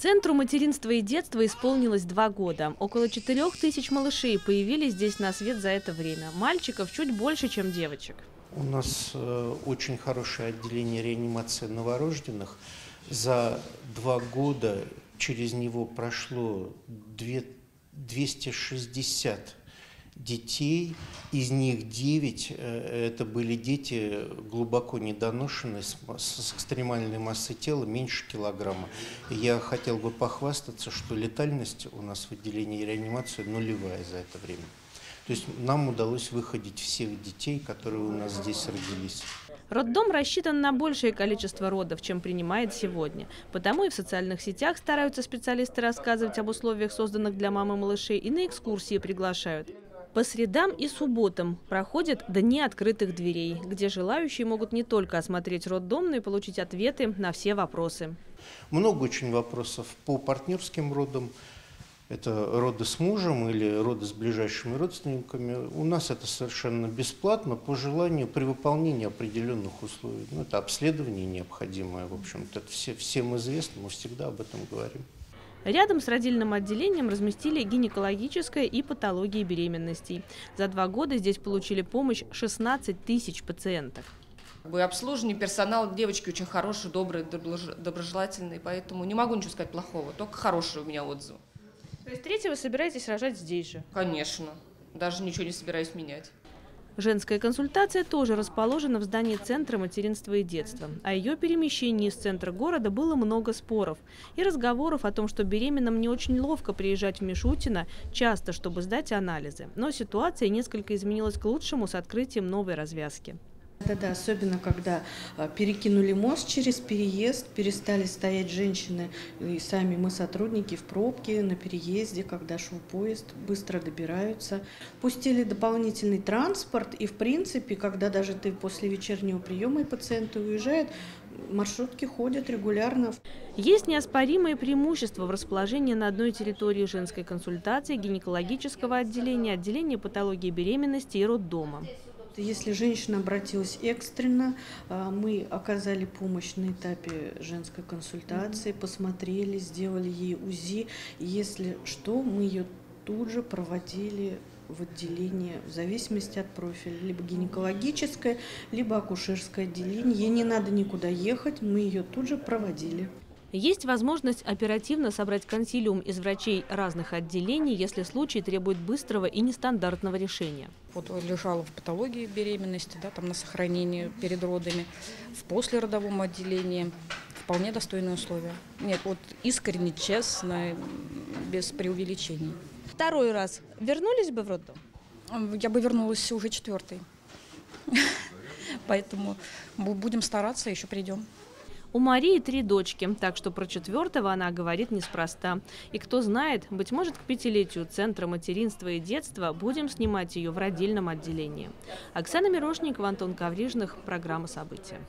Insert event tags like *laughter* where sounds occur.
Центру материнства и детства исполнилось два года. Около четырех тысяч малышей появились здесь на свет за это время. Мальчиков чуть больше, чем девочек. У нас э, очень хорошее отделение реанимации новорожденных. За два года через него прошло 260 детей, из них 9 э, это были дети глубоко недоношенные, с, с экстремальной массой тела меньше килограмма. И я хотел бы похвастаться, что летальность у нас в отделении реанимации нулевая за это время. То есть нам удалось выходить всех детей, которые у нас здесь родились. Роддом рассчитан на большее количество родов, чем принимает сегодня. Потому и в социальных сетях стараются специалисты рассказывать об условиях, созданных для мамы малышей, и на экскурсии приглашают. По средам и субботам проходят дни открытых дверей, где желающие могут не только осмотреть роддом, но и получить ответы на все вопросы. Много очень вопросов по партнерским родам. Это роды с мужем или роды с ближайшими родственниками. У нас это совершенно бесплатно по желанию при выполнении определенных условий. Ну, это обследование необходимое, в общем-то. Это все, всем известно, мы всегда об этом говорим. Рядом с родильным отделением разместили гинекологическое и патологии беременностей. За два года здесь получили помощь 16 тысяч пациентов. Обслуживание, персонал, девочки очень хорошие, добрые, доброжелательные, поэтому не могу ничего сказать плохого, только хорошие у меня отзывы. То есть третьего собираетесь рожать здесь же? Конечно, даже ничего не собираюсь менять. Женская консультация тоже расположена в здании Центра материнства и детства. О ее перемещении из центра города было много споров и разговоров о том, что беременным не очень ловко приезжать в Мишутино, часто, чтобы сдать анализы. Но ситуация несколько изменилась к лучшему с открытием новой развязки. Да, да, особенно когда а, перекинули мост через переезд, перестали стоять женщины и сами мы сотрудники в пробке на переезде, когда шел поезд, быстро добираются. Пустили дополнительный транспорт и в принципе, когда даже ты после вечернего приема и пациенты уезжают, маршрутки ходят регулярно. Есть неоспоримые преимущества в расположении на одной территории женской консультации, гинекологического отделения, отделения патологии беременности и роддома. Если женщина обратилась экстренно, а, мы оказали помощь на этапе женской консультации, посмотрели, сделали ей УЗИ. Если что, мы ее тут же проводили в отделение в зависимости от профиля, либо гинекологическое, либо акушерское отделение. Ей не надо никуда ехать, мы ее тут же проводили. Есть возможность оперативно собрать консилиум из врачей разных отделений, если случай требует быстрого и нестандартного решения. Вот лежала в патологии беременности, да, там на сохранении перед родами, в послеродовом отделении. Вполне достойные условия. Нет, вот искренне, честно, без преувеличений. Второй раз вернулись бы в роддом? Я бы вернулась уже четвертый. *laughs* Поэтому будем стараться, еще придем. У Марии три дочки, так что про четвертого она говорит неспроста. И кто знает, быть может, к пятилетию Центра материнства и детства будем снимать ее в родильном отделении. Оксана Мирошникова, Антон Коврижных, программа «События».